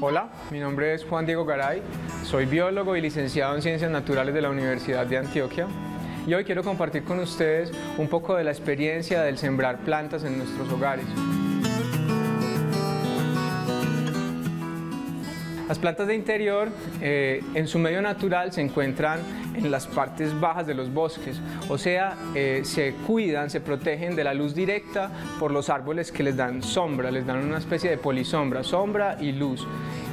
Hola, mi nombre es Juan Diego Garay, soy biólogo y licenciado en Ciencias Naturales de la Universidad de Antioquia y hoy quiero compartir con ustedes un poco de la experiencia del sembrar plantas en nuestros hogares. Las plantas de interior eh, en su medio natural se encuentran en las partes bajas de los bosques, o sea, eh, se cuidan, se protegen de la luz directa por los árboles que les dan sombra, les dan una especie de polisombra, sombra y luz.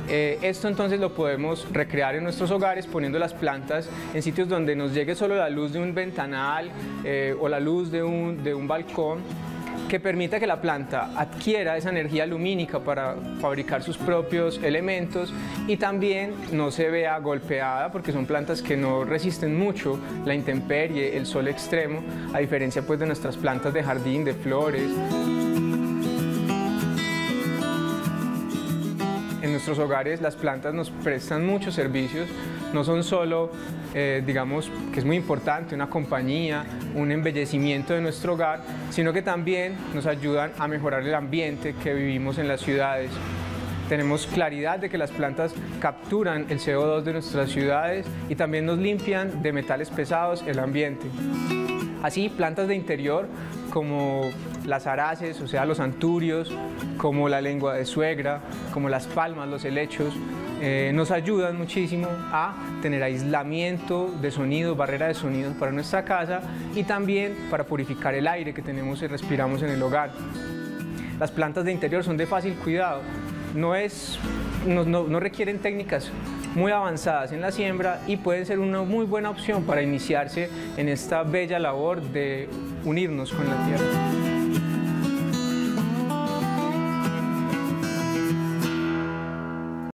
Eh, esto entonces lo podemos recrear en nuestros hogares poniendo las plantas en sitios donde nos llegue solo la luz de un ventanal o la luz de un, de un balcón que permita que la planta adquiera esa energía lumínica para fabricar sus propios elementos y también no se vea golpeada porque son plantas que no resisten mucho la intemperie, el sol extremo, a diferencia pues de nuestras plantas de jardín, de flores. En nuestros hogares las plantas nos prestan muchos servicios, no son solo, eh, digamos, que es muy importante, una compañía, un embellecimiento de nuestro hogar, sino que también nos ayudan a mejorar el ambiente que vivimos en las ciudades. Tenemos claridad de que las plantas capturan el CO2 de nuestras ciudades y también nos limpian de metales pesados el ambiente. Así, plantas de interior como las araces, o sea, los anturios, como la lengua de suegra, como las palmas, los helechos, eh, nos ayudan muchísimo a tener aislamiento de sonido, barrera de sonido para nuestra casa y también para purificar el aire que tenemos y respiramos en el hogar. Las plantas de interior son de fácil cuidado, no, es, no requieren técnicas muy avanzadas en la siembra y pueden ser una muy buena opción para iniciarse en esta bella labor de unirnos con la tierra.